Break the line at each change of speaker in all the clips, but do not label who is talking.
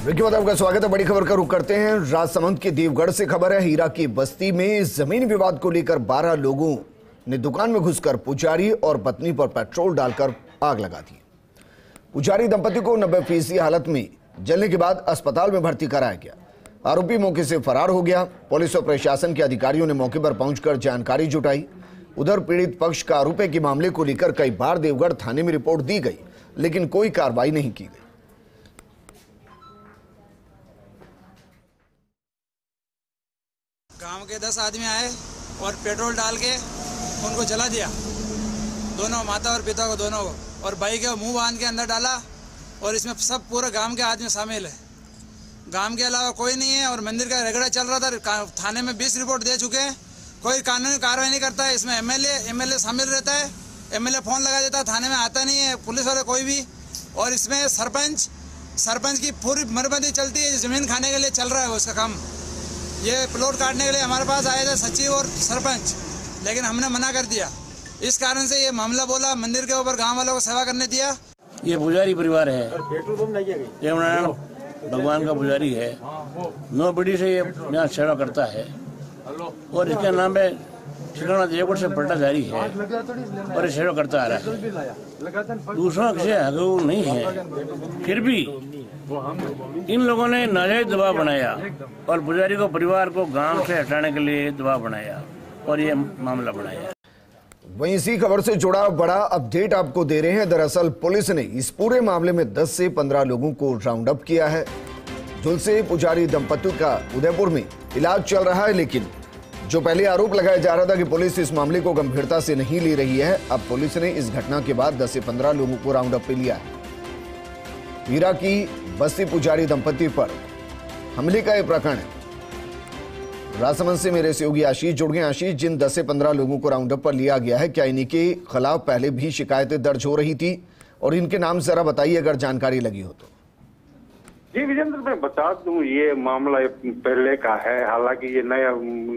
विकी बाद आपका स्वागत है। बड़ी खबर का रुख करते हैं। राजसमंद के देवगढ़ से खबर है, हीरा की बस्ती में ज़मीन विवाद को लेकर 12 लोगों ने दुकान में घुसकर पुजारी और पत्नी पर पेट्रोल डालकर आग लगा दी। पुजारी दंपति को नब्बे फ़ीसदी हालत में जलने के बाद अस्पताल में भर्ती कराया गया। आरोपी मौके से फरार हो गया। पुलिस और प्रशासन के अधिकारियों ने मौके पर पहुंचकर जानकारी जुटाई। उधर पीड़ित पक्ष का आरोप के मामले को लेकर कई बार देवगढ़ थाने में रिपोर्ट दी गई, लेकिन कोई कार्रवाई नहीं की गई।
गाँव के दस आदमी आए और पेट्रोल डाल के उनको जला दिया। दोनों माता और पिता को दोनों को और भाई के मुँह बाँध के अंदर डाला और इसमें सब पूरे गाँव के आदमी शामिल है। गाँव के अलावा कोई नहीं है और मंदिर का रगड़ा चल रहा था थाने में बीस रिपोर्ट दे चुके हैं। कोई कानूनी कार्रवाई नहीं करता है इसमें एमएलए एमएलए शामिल रहता है। एमएलए फ़ोन लगा देता है थाने में आता नहीं है, पुलिस वाले कोई भी। और इसमें सरपंच सरपंच की पूरी मरबंदी चलती है, ज़मीन खाने के लिए चल रहा है उसका काम। ये प्लॉट काटने के लिए हमारे पास आए थे सचिव और सरपंच लेकिन हमने मना कर दिया। इस कारण से ये मामला बोला मंदिर के ऊपर गाँव वालों को सेवा करने दिया।
ये पुजारी परिवार है। देवनारायण भगवान का पुजारी है। नौ पीढ़ी से ये यहाँ सेवा करता है। और इसके नाम पे ठिकाना देवगढ़ से पलटा जारी है। और ये सेवा करता आ रहा है। दूसरों से हकू नहीं है। फिर भी इन लोगों ने नाजायज दबाव बनाया और पुजारी को परिवार को गाँव से हटाने के लिए दबाव बनाया और ये मामला बनाया।
वहीं इसी खबर से जुड़ा बड़ा अपडेट आपको दे रहे हैं। दरअसल पुलिस ने इस पूरे मामले में 10 से 15 लोगों को राउंड अप किया है। झुलसे पुजारी दंपति का उदयपुर में इलाज चल रहा है, लेकिन जो पहले आरोप लगाया जा रहा था कि पुलिस इस मामले को गंभीरता से नहीं ले रही है, अब पुलिस ने इस घटना के बाद 10 से 15 लोगों को राउंड अप पे लिया है। हीरा की बस्ती पुजारी दंपति पर हमले का यह प्रकरण राजसमंद से मेरे सहयोगी आशीष जुड़ गए। आशीष, जिन 10 से 15 लोगों को राउंड अप पर लिया गया है, क्या इन्हीं के खिलाफ पहले भी शिकायतें दर्ज हो रही थी? और इनके नाम जरा बताइए, अगर जानकारी लगी हो तो।
जी, विजेंद्र, मैं बता दूँ, ये मामला पहले का है। हालाँकि ये नया,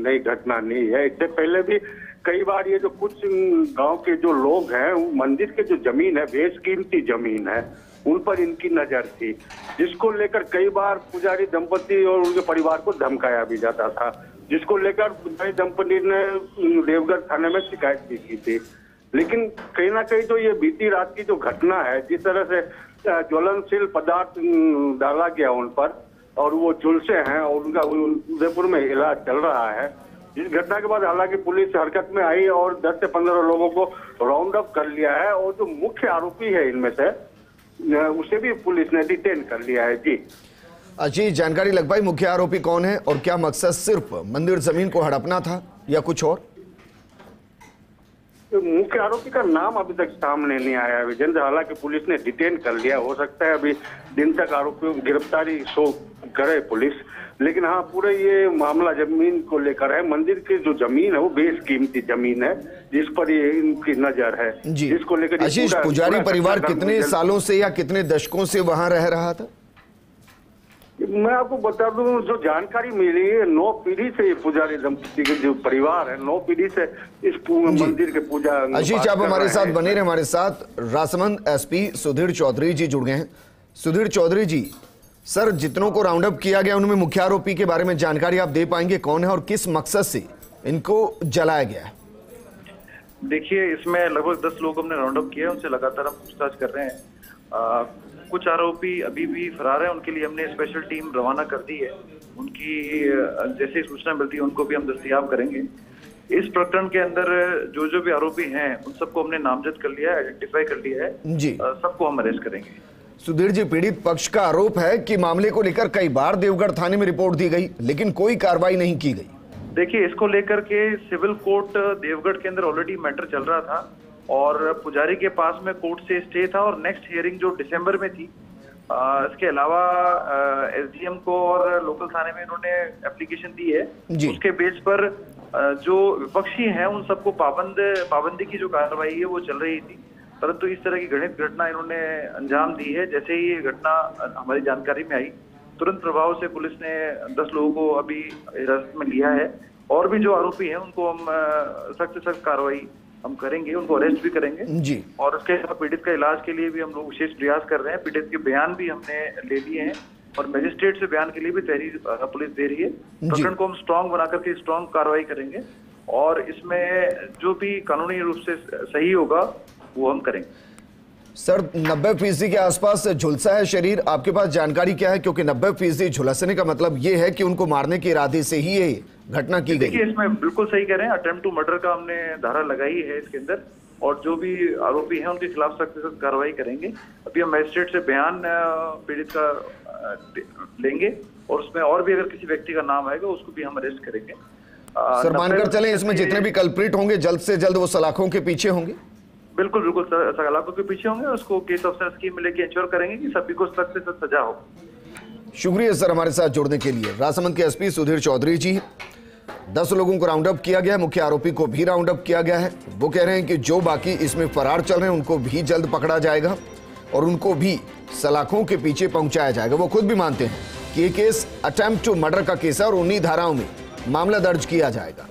नई घटना नहीं है। इससे पहले भी कई बार ये जो कुछ गाँव के जो लोग हैं, मंदिर के जो ज़मीन है, बेशकीमती ज़मीन है उन पर इनकी नज़र थी, जिसको लेकर कई बार पुजारी दंपति और उनके परिवार को धमकाया भी जाता था, जिसको लेकर पुजारी दंपति ने देवगढ़ थाने में शिकायत भी की थी। लेकिन कहीं ना कहीं तो ये बीती रात की जो घटना है, जिस तरह से ज्वलनशील पदार्थ डाला गया उन पर, और वो झुलसे हैं और उनका उदयपुर में इलाज चल रहा है, इस घटना के बाद हालाँकि पुलिस हरकत में आई और 10 से 15 लोगों को राउंड अप कर लिया है और जो मुख्य आरोपी है इनमें से उसे भी पुलिस ने डिटेन कर लिया है, जी।
अजी जानकारी लग पाई मुख्य आरोपी कौन है और क्या मकसद सिर्फ़ मंदिर ज़मीन को हड़पना था या कुछ और?
मुख्य आरोपी का नाम अभी तक सामने नहीं आया है। विजेंद्र हालाँकि पुलिस ने डिटेन कर लिया हो सकता है अभी दिन तक आरोपियों की गिरफ्तारी शो करे पुलिस। लेकिन हाँ पूरे ये मामला ज़मीन को लेकर है। मंदिर की जो ज़मीन है वो बेशकीमती ज़मीन है जिस पर ये इनकी नज़र है। जिसको लेकर
आशीष पुजारी परिवार कितने सालों से या कितने दशकों से वहाँ रह रहा था?
मैं आपको बता दूँ जो जानकारी मिली है नौ पीढ़ी से ये पुजारी दंपति के जो परिवार है नौ पीढ़ी से इस मंदिर के पूजा
आशीष आप हमारे साथ बने रहे हमारे साथ राजसमंद एसपी सुधीर चौधरी जी जुड़ गए हैं। सुधीर चौधरी जी सर जितनों को राउंड अप किया गया उनमें मुख्य आरोपी के बारे में जानकारी आप दे पाएँगे कौन है और किस मकसद से इनको जलाया गया है?
देखिए इसमें लगभग दस लोग हमने राउंड अप किया है उनसे लगातार हम पूछताछ कर रहे हैं। कुछ आरोपी अभी भी फरार हैं। उनके लिए हमने स्पेशल टीम रवाना कर दी है। उनकी जैसे ही सूचना मिलती है उनको भी हम दस्तियाब करेंगे। इस प्रकरण के अंदर जो जो भी आरोपी हैं उन सबको हमने नामजद कर लिया है आइडेंटिफाई कर लिया है।
जी।
सबको हम अरेस्ट करेंगे।
सुधीर जी पीड़ित पक्ष का आरोप है कि मामले को लेकर कई बार देवगढ़ थाने में रिपोर्ट दी गई लेकिन कोई कार्रवाई नहीं की गई।
देखिए इसको लेकर के सिविल कोर्ट देवगढ़ के अंदर ऑलरेडी मैटर चल रहा था। और पुजारी के पास में कोर्ट से स्टे था और नेक्स्ट हियरिंग जो दिसंबर में थी आ, इसके अलावा एसडीएम को और लोकल थाने में इन्होंने एप्लीकेशन दी है। उसके बेस पर आ, जो विपक्षी हैं उन सबको पाबंद पाबंदी की जो कार्रवाई है वो चल रही थी। परंतु इस तरह की घटित घटना इन्होंने अंजाम दी है। जैसे ही ये घटना हमारी जानकारी में आई तुरंत प्रभाव से पुलिस ने दस लोगों को अभी हिरासत में लिया है। और भी जो आरोपी हैं उनको हम सख्त से सख्त कार्रवाई हम करेंगे उनको अरेस्ट भी करेंगे।
जी।
और उसके अलावा पीड़ित का इलाज के लिए भी हम लोग विशेष प्रयास कर रहे हैं। पीड़ित के बयान भी हमने ले लिए हैं और मजिस्ट्रेट से बयान के लिए भी तहरीर पुलिस दे रही है। प्रकरण को हम स्ट्रांग बना करके स्ट्रांग कार्रवाई करेंगे और इसमें जो भी कानूनी रूप से सही होगा वो हम करेंगे।
सर 90 फ़ीसदी के आसपास झुलसा है शरीर। आपके पास जानकारी क्या है? क्योंकि 90 फ़ीसदी झुलसने का मतलब ये है कि उनको मारने के इरादे से ही ये। घटना की गई।
देखिए इसमें बिल्कुल सही कह रहे हैं अटेम्प्ट टू मर्डर का हमने धारा लगाई है इसके अंदर और जो भी आरोपी हैं उनके खिलाफ सख्त से सख्त कार्रवाई करेंगे। अभी हम मजिस्ट्रेट से बयान पीड़ित का लेंगे और उसमें और भी अगर किसी व्यक्ति का नाम आएगा उसको भी हम अरेस्ट करेंगे।
सर मानकर चले इसमें जितने भी कल्प्रिट होंगे जल्द से जल्द वो सलाखों के पीछे होंगे।
बिल्कुल बिल्कुल सलाखों के पीछे होंगे उसको केस ऑफिसर स्कीम में लेके इंश्योर करेंगे कि सभी को सख्त से सख्त सजा हो।
शुक्रिया सर हमारे साथ जुड़ने के लिए। राजसमंद के एसपी सुधीर चौधरी जी दस लोगों को राउंड अप किया गया है। मुख्य आरोपी को भी राउंड अप किया गया है। वो कह रहे हैं कि जो बाकी इसमें फरार चल रहे हैं, उनको भी जल्द पकड़ा जाएगा और उनको भी सलाखों के पीछे पहुँचाया जाएगा। वो खुद भी मानते हैं कि ये केस अटेम्प्ट टू मर्डर का केस है और उन्हीं धाराओं में मामला दर्ज किया जाएगा।